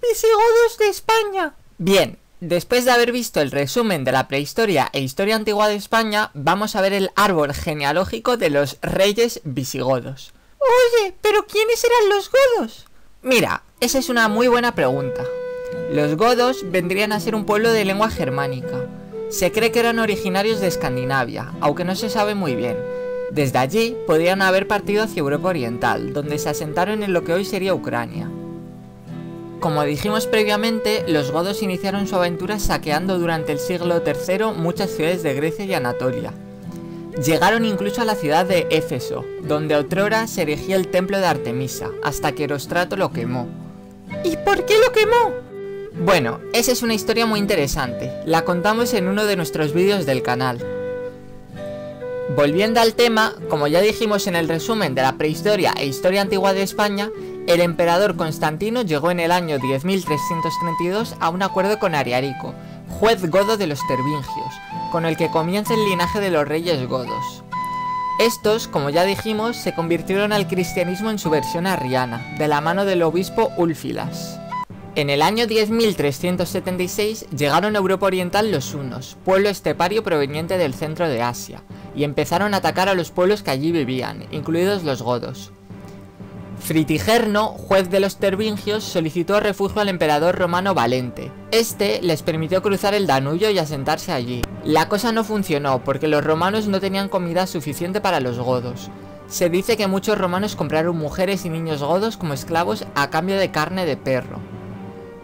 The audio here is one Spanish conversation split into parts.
visigodos de España. Bien, después de haber visto el resumen de la prehistoria e historia antigua de España, vamos a ver el árbol genealógico de los reyes visigodos. Oye, pero ¿quiénes eran los godos? Mira, esa es una muy buena pregunta. Los godos vendrían a ser un pueblo de lengua germánica. Se cree que eran originarios de Escandinavia, aunque no se sabe muy bien. Desde allí podrían haber partido hacia Europa Oriental, donde se asentaron en lo que hoy sería Ucrania. Como dijimos previamente, los godos iniciaron su aventura saqueando durante el siglo III muchas ciudades de Grecia y Anatolia. Llegaron incluso a la ciudad de Éfeso, donde otrora se erigía el templo de Artemisa, hasta que Erostrato lo quemó. ¿Y por qué lo quemó? Bueno, esa es una historia muy interesante, la contamos en uno de nuestros vídeos del canal. Volviendo al tema, como ya dijimos en el resumen de la prehistoria e historia antigua de España, el emperador Constantino llegó en el año 10.332 a un acuerdo con Ariarico, juez godo de los Tervingios, con el que comienza el linaje de los reyes godos. Estos, como ya dijimos, se convirtieron al cristianismo en su versión arriana, de la mano del obispo Ulfilas. En el año 10.376 llegaron a Europa Oriental los hunos, pueblo estepario proveniente del centro de Asia, y empezaron a atacar a los pueblos que allí vivían, incluidos los godos. Fritigerno, juez de los tervingios, solicitó refugio al emperador romano Valente. Este les permitió cruzar el Danubio y asentarse allí. La cosa no funcionó porque los romanos no tenían comida suficiente para los godos. Se dice que muchos romanos compraron mujeres y niños godos como esclavos a cambio de carne de perro.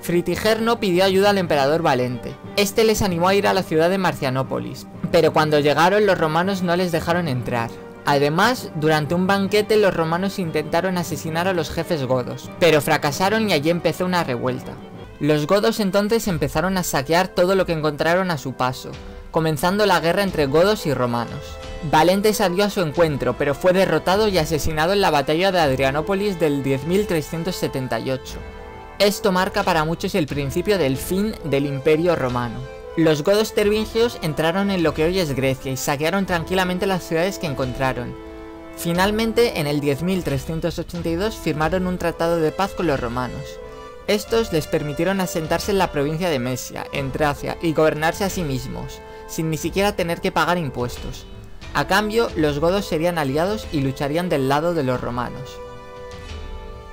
Fritigerno pidió ayuda al emperador Valente. Este les animó a ir a la ciudad de Marcianópolis, pero cuando llegaron los romanos no les dejaron entrar. Además, durante un banquete los romanos intentaron asesinar a los jefes godos, pero fracasaron y allí empezó una revuelta. Los godos entonces empezaron a saquear todo lo que encontraron a su paso, comenzando la guerra entre godos y romanos. Valente salió a su encuentro, pero fue derrotado y asesinado en la batalla de Adrianópolis del 10.378. Esto marca para muchos el principio del fin del Imperio Romano. Los godos tervingios entraron en lo que hoy es Grecia y saquearon tranquilamente las ciudades que encontraron. Finalmente, en el 10.382 firmaron un tratado de paz con los romanos. Estos les permitieron asentarse en la provincia de Mesia, en Tracia, y gobernarse a sí mismos, sin ni siquiera tener que pagar impuestos. A cambio, los godos serían aliados y lucharían del lado de los romanos.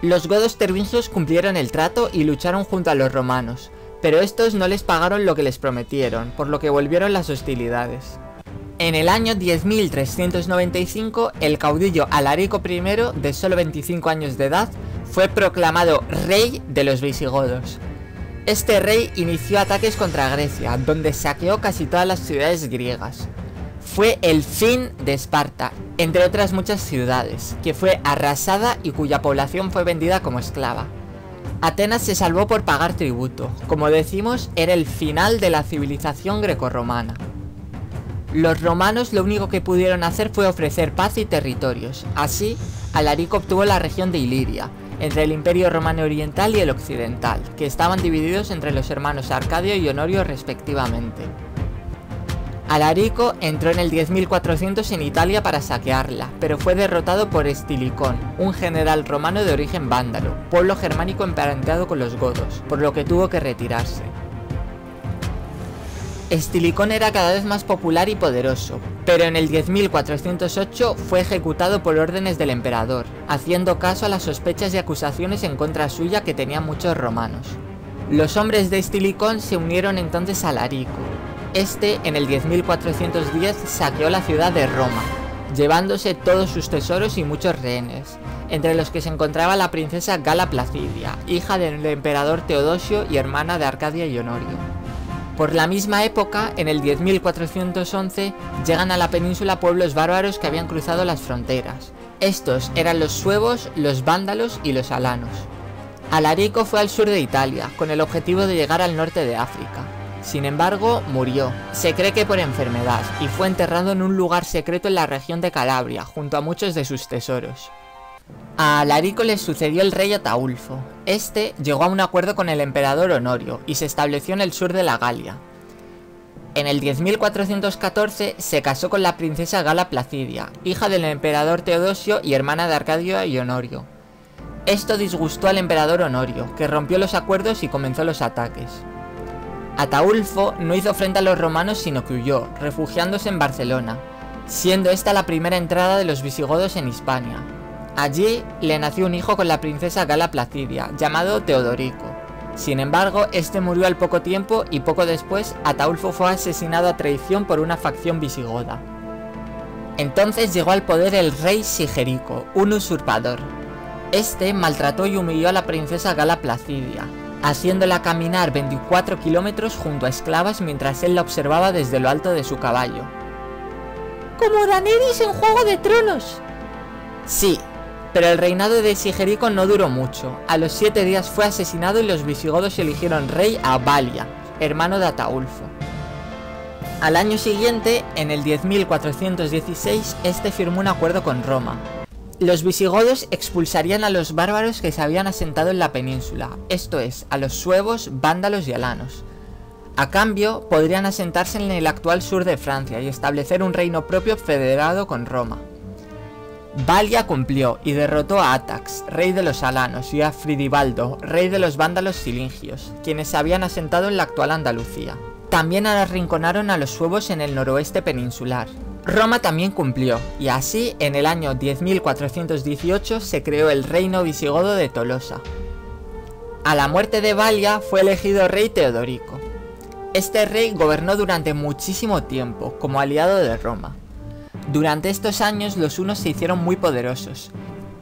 Los godos tervingios cumplieron el trato y lucharon junto a los romanos, pero estos no les pagaron lo que les prometieron, por lo que volvieron las hostilidades. En el año 10.395, el caudillo Alarico I, de solo 25 años de edad, fue proclamado rey de los visigodos. Este rey inició ataques contra Grecia, donde saqueó casi todas las ciudades griegas fue el fin de Esparta, entre otras muchas ciudades, que fue arrasada y cuya población fue vendida como esclava. Atenas se salvó por pagar tributo, como decimos, era el final de la civilización grecorromana. Los romanos lo único que pudieron hacer fue ofrecer paz y territorios, así, Alarico obtuvo la región de Iliria, entre el Imperio Romano Oriental y el Occidental, que estaban divididos entre los hermanos Arcadio y Honorio respectivamente. Alarico entró en el 10.400 en Italia para saquearla, pero fue derrotado por Estilicón, un general romano de origen vándalo, pueblo germánico emparentado con los godos, por lo que tuvo que retirarse. Estilicón era cada vez más popular y poderoso, pero en el 10.408 fue ejecutado por órdenes del emperador, haciendo caso a las sospechas y acusaciones en contra suya que tenían muchos romanos. Los hombres de Estilicón se unieron entonces a Alarico, este, en el 10.410, saqueó la ciudad de Roma, llevándose todos sus tesoros y muchos rehenes, entre los que se encontraba la princesa Gala Placidia, hija del emperador Teodosio y hermana de Arcadia y Honorio. Por la misma época, en el 10.411, llegan a la península pueblos bárbaros que habían cruzado las fronteras. Estos eran los suevos, los vándalos y los alanos. Alarico fue al sur de Italia, con el objetivo de llegar al norte de África. Sin embargo, murió. Se cree que por enfermedad, y fue enterrado en un lugar secreto en la región de Calabria, junto a muchos de sus tesoros. A Alarico le sucedió el rey Ataulfo. Este llegó a un acuerdo con el emperador Honorio y se estableció en el sur de la Galia. En el 10.414 se casó con la princesa Gala Placidia, hija del emperador Teodosio y hermana de Arcadio y Honorio. Esto disgustó al emperador Honorio, que rompió los acuerdos y comenzó los ataques. Ataulfo no hizo frente a los romanos sino que huyó, refugiándose en Barcelona, siendo esta la primera entrada de los visigodos en Hispania. Allí le nació un hijo con la princesa Gala Placidia, llamado Teodorico. Sin embargo, este murió al poco tiempo y poco después Ataulfo fue asesinado a traición por una facción visigoda. Entonces llegó al poder el rey Sigerico, un usurpador. Este maltrató y humilló a la princesa Gala Placidia, haciéndola caminar 24 kilómetros junto a esclavas mientras él la observaba desde lo alto de su caballo. Como Daenerys en Juego de Tronos. Sí, pero el reinado de Sigerico no duró mucho. A los siete días fue asesinado y los visigodos eligieron rey a Balia, hermano de Ataulfo. Al año siguiente, en el 10.416, este firmó un acuerdo con Roma. Los visigodos expulsarían a los bárbaros que se habían asentado en la península, esto es, a los suevos, vándalos y alanos. A cambio, podrían asentarse en el actual sur de Francia y establecer un reino propio federado con Roma. Valia cumplió y derrotó a Atax, rey de los alanos, y a Fridibaldo, rey de los vándalos silingios, quienes se habían asentado en la actual Andalucía. También arrinconaron a los suevos en el noroeste peninsular. Roma también cumplió, y así en el año 10.418 se creó el reino visigodo de Tolosa. A la muerte de Valia fue elegido rey Teodorico. Este rey gobernó durante muchísimo tiempo como aliado de Roma. Durante estos años los unos se hicieron muy poderosos.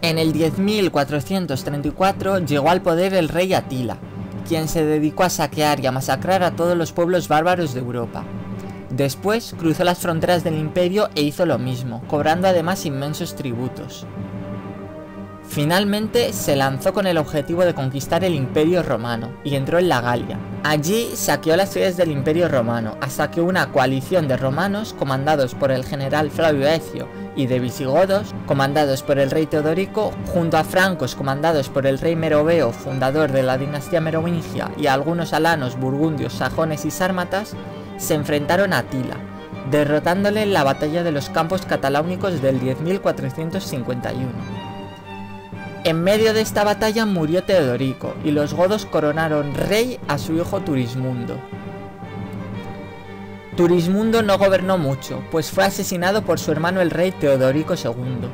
En el 10.434 llegó al poder el rey Atila, quien se dedicó a saquear y a masacrar a todos los pueblos bárbaros de Europa. Después cruzó las fronteras del imperio e hizo lo mismo, cobrando además inmensos tributos. Finalmente se lanzó con el objetivo de conquistar el imperio romano y entró en la Galia. Allí saqueó las ciudades del imperio romano hasta que una coalición de romanos comandados por el general Flavio Ecio y de visigodos comandados por el rey Teodorico junto a francos comandados por el rey Meroveo fundador de la dinastía merovingia y algunos alanos, burgundios, sajones y sármatas se enfrentaron a Atila, derrotándole en la batalla de los campos cataláunicos del 10.451. En medio de esta batalla murió Teodorico y los godos coronaron rey a su hijo Turismundo. Turismundo no gobernó mucho, pues fue asesinado por su hermano el rey Teodorico II.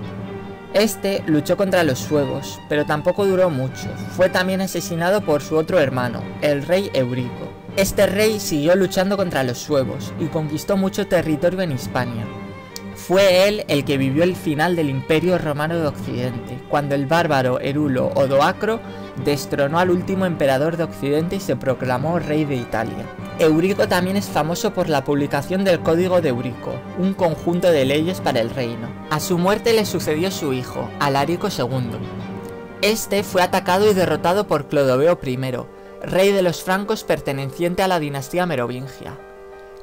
Este luchó contra los suevos, pero tampoco duró mucho. Fue también asesinado por su otro hermano, el rey Eurico. Este rey siguió luchando contra los suevos y conquistó mucho territorio en Hispania. Fue él el que vivió el final del Imperio Romano de Occidente, cuando el bárbaro Erulo Odoacro destronó al último emperador de Occidente y se proclamó rey de Italia. Eurico también es famoso por la publicación del Código de Eurico, un conjunto de leyes para el reino. A su muerte le sucedió su hijo, Alarico II. Este fue atacado y derrotado por Clodoveo I, rey de los francos perteneciente a la dinastía merovingia.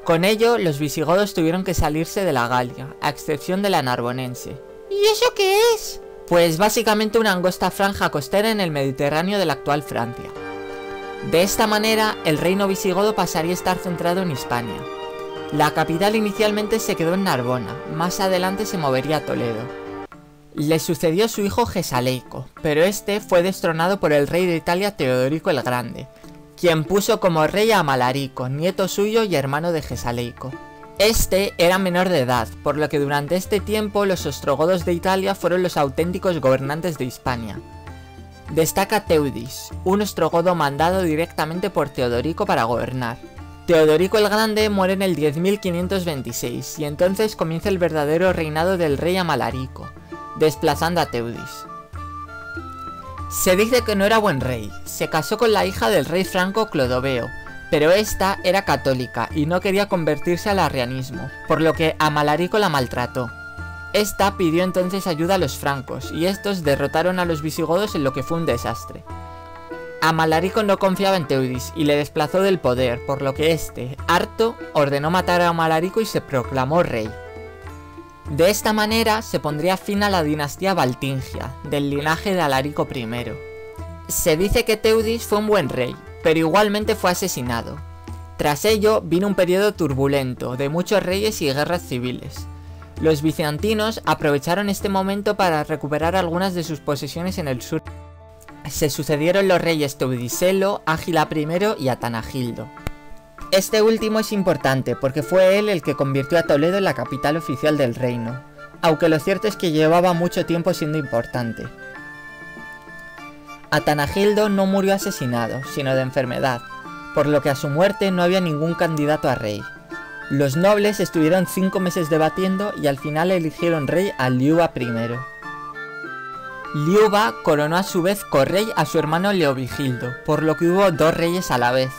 Con ello, los visigodos tuvieron que salirse de la Galia, a excepción de la narbonense. ¿Y eso qué es? Pues básicamente una angosta franja costera en el Mediterráneo de la actual Francia. De esta manera, el reino visigodo pasaría a estar centrado en Hispania. La capital inicialmente se quedó en Narbona, más adelante se movería a Toledo. Le sucedió su hijo Gesaleico, pero este fue destronado por el rey de Italia Teodorico el Grande, quien puso como rey a Malarico, nieto suyo y hermano de Gesaleico. Este era menor de edad, por lo que durante este tiempo los ostrogodos de Italia fueron los auténticos gobernantes de Hispania. Destaca Teudis, un ostrogodo mandado directamente por Teodorico para gobernar. Teodorico el Grande muere en el 10.526 y entonces comienza el verdadero reinado del rey Amalarico, desplazando a Teudis. Se dice que no era buen rey, se casó con la hija del rey franco Clodoveo, pero esta era católica y no quería convertirse al arrianismo, por lo que Amalarico la maltrató. Esta pidió entonces ayuda a los francos, y estos derrotaron a los visigodos en lo que fue un desastre. Amalarico no confiaba en Teudis y le desplazó del poder, por lo que este, harto, ordenó matar a Amalarico y se proclamó rey. De esta manera se pondría fin a la dinastía Valtingia, del linaje de Alarico I. Se dice que Teudis fue un buen rey, pero igualmente fue asesinado. Tras ello vino un periodo turbulento, de muchos reyes y guerras civiles. Los bizantinos aprovecharon este momento para recuperar algunas de sus posesiones en el sur. se sucedieron los reyes Teudiselo, Ágila I y Atanagildo. Este último es importante porque fue él el que convirtió a Toledo en la capital oficial del reino, aunque lo cierto es que llevaba mucho tiempo siendo importante. Atanagildo no murió asesinado, sino de enfermedad, por lo que a su muerte no había ningún candidato a rey. Los nobles estuvieron cinco meses debatiendo y al final eligieron rey a Liuba I. Liuba coronó a su vez correy a su hermano Leovigildo, por lo que hubo dos reyes a la vez.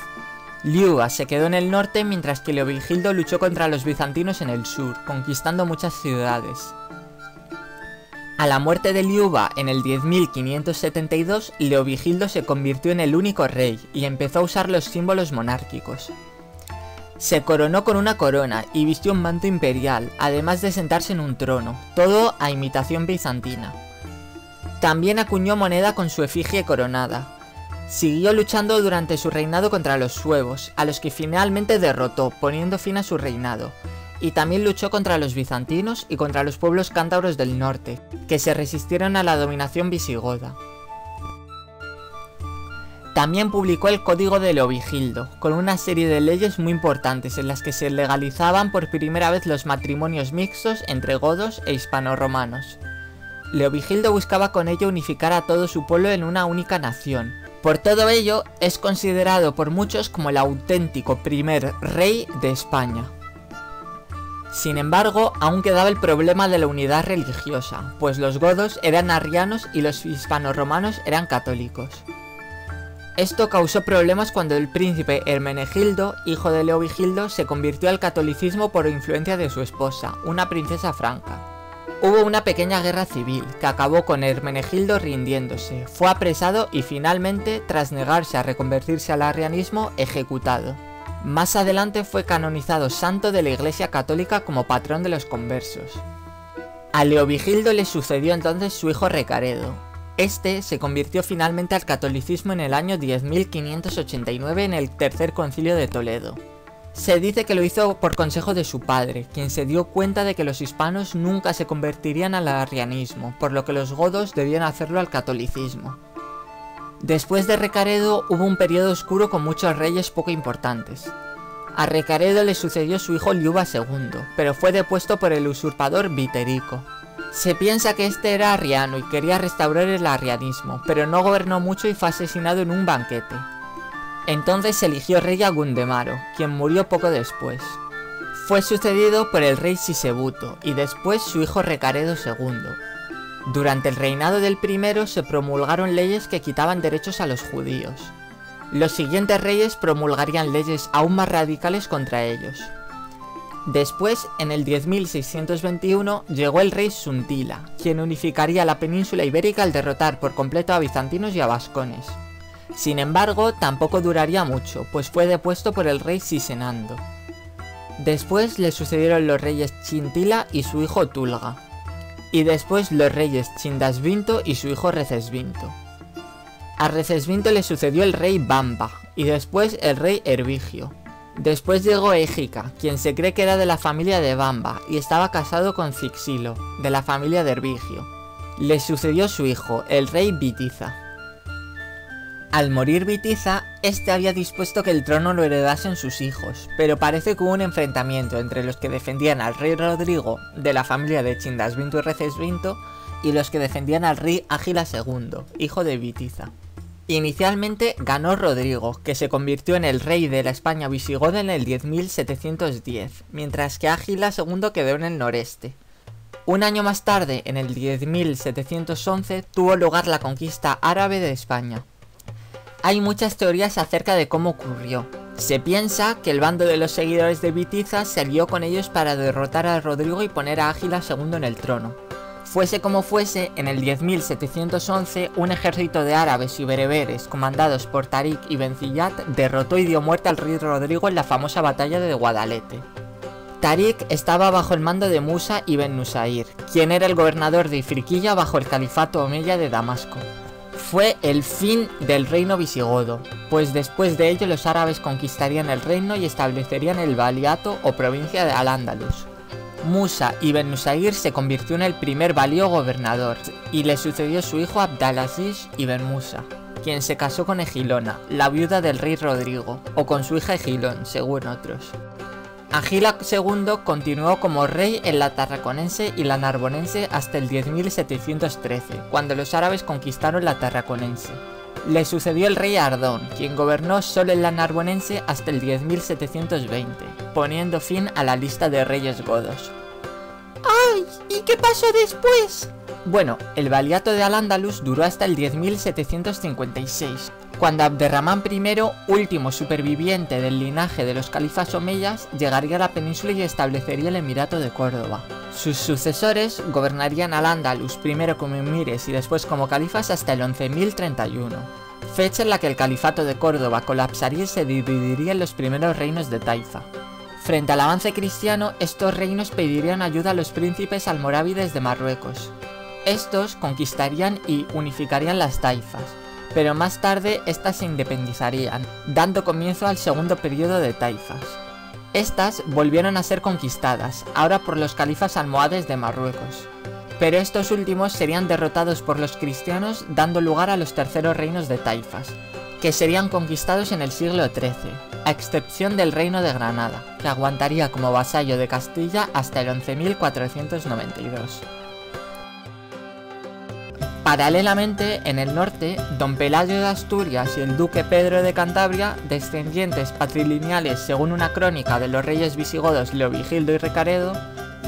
Liuba se quedó en el norte mientras que Leovigildo luchó contra los bizantinos en el sur, conquistando muchas ciudades. A la muerte de Liuba en el 10.572, Leovigildo se convirtió en el único rey y empezó a usar los símbolos monárquicos. Se coronó con una corona y vistió un manto imperial, además de sentarse en un trono, todo a imitación bizantina. También acuñó moneda con su efigie coronada. Siguió luchando durante su reinado contra los suevos, a los que finalmente derrotó, poniendo fin a su reinado, y también luchó contra los bizantinos y contra los pueblos cántabros del norte, que se resistieron a la dominación visigoda. También publicó el Código de Leovigildo, con una serie de leyes muy importantes en las que se legalizaban por primera vez los matrimonios mixtos entre godos e hispano-romanos. Leovigildo buscaba con ello unificar a todo su pueblo en una única nación. Por todo ello, es considerado por muchos como el auténtico primer rey de España. Sin embargo, aún quedaba el problema de la unidad religiosa, pues los godos eran arrianos y los hispano-romanos eran católicos. Esto causó problemas cuando el príncipe Hermenegildo, hijo de Leovigildo, se convirtió al catolicismo por influencia de su esposa, una princesa franca. Hubo una pequeña guerra civil, que acabó con Hermenegildo rindiéndose, fue apresado y finalmente, tras negarse a reconvertirse al arrianismo, ejecutado. Más adelante fue canonizado santo de la Iglesia Católica como patrón de los conversos. A Leovigildo le sucedió entonces su hijo Recaredo. Este se convirtió finalmente al catolicismo en el año 10.589 en el Tercer Concilio de Toledo. Se dice que lo hizo por consejo de su padre, quien se dio cuenta de que los hispanos nunca se convertirían al arrianismo, por lo que los godos debían hacerlo al catolicismo. Después de Recaredo hubo un periodo oscuro con muchos reyes poco importantes. A Recaredo le sucedió su hijo Liuba II, pero fue depuesto por el usurpador Viterico. Se piensa que este era arriano y quería restaurar el arrianismo, pero no gobernó mucho y fue asesinado en un banquete. Entonces eligió rey a Gundemaro, quien murió poco después. Fue sucedido por el rey Sisebuto y después su hijo Recaredo II, durante el reinado del primero se promulgaron leyes que quitaban derechos a los judíos. Los siguientes reyes promulgarían leyes aún más radicales contra ellos. Después, en el 10.621, llegó el rey Suntila, quien unificaría la península ibérica al derrotar por completo a bizantinos y a vascones. Sin embargo, tampoco duraría mucho, pues fue depuesto por el rey Sisenando. Después le sucedieron los reyes Chintila y su hijo Tulga, y después los reyes Chindasvinto y su hijo Recesvinto. A Recesvinto le sucedió el rey Bamba y después el rey Hervigio. Después llegó Égica, quien se cree que era de la familia de Bamba y estaba casado con Cixilo, de la familia de Hervigio. Le sucedió su hijo, el rey Vitiza. Al morir Vitiza, este había dispuesto que el trono lo heredasen sus hijos, pero parece que hubo un enfrentamiento entre los que defendían al rey Rodrigo, de la familia de Chindasvinto y Recesvinto, y los que defendían al rey Ágila II, hijo de Vitiza. Inicialmente ganó Rodrigo, que se convirtió en el rey de la España visigoda en el 10.710, mientras que Ágila II quedó en el noreste. Un año más tarde, en el 10.711, tuvo lugar la conquista árabe de España. Hay muchas teorías acerca de cómo ocurrió. Se piensa que el bando de los seguidores de Vitiza se alió con ellos para derrotar a Rodrigo y poner a Ágila II en el trono. Fuese como fuese, en el 10.711 un ejército de árabes y bereberes comandados por Tarik y Bencillat derrotó y dio muerte al rey Rodrigo en la famosa batalla de Guadalete. Tarik estaba bajo el mando de Musa ibn Nusair, quien era el gobernador de Ifriquilla bajo el califato omeya de Damasco fue el fin del reino visigodo, pues después de ello los árabes conquistarían el reino y establecerían el Valiato o provincia de Al-Ándalus. Musa ibn Nusair se convirtió en el primer valío gobernador y le sucedió su hijo Abdalaziz ibn Musa, quien se casó con Egilona, la viuda del rey Rodrigo, o con su hija Egilón, según otros. Agila II continuó como rey en la Tarraconense y la Narbonense hasta el 10.713, cuando los árabes conquistaron la Tarraconense. Le sucedió el rey Ardón, quien gobernó solo en la Narbonense hasta el 10.720, poniendo fin a la lista de reyes godos. ¡Ay! ¿Y qué pasó después? Bueno, el valiato de Al-Ándalus duró hasta el 10.756, cuando Abderramán I, último superviviente del linaje de los califas omeyas, llegaría a la península y establecería el Emirato de Córdoba. Sus sucesores gobernarían Al-Ándalus primero como emires y después como califas hasta el 11.031, fecha en la que el califato de Córdoba colapsaría y se dividiría en los primeros reinos de Taifa. Frente al avance cristiano, estos reinos pedirían ayuda a los príncipes almorávides de Marruecos. Estos conquistarían y unificarían las taifas, pero más tarde estas se independizarían, dando comienzo al segundo periodo de taifas. Estas volvieron a ser conquistadas, ahora por los califas almohades de Marruecos. Pero estos últimos serían derrotados por los cristianos dando lugar a los terceros reinos de taifas, que serían conquistados en el siglo XIII, a excepción del reino de Granada, que aguantaría como vasallo de Castilla hasta el 11.492. Paralelamente, en el norte, don Pelayo de Asturias y el duque Pedro de Cantabria, descendientes patrilineales según una crónica de los reyes visigodos Leovigildo y Recaredo,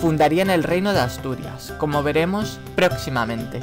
fundarían el reino de Asturias, como veremos próximamente.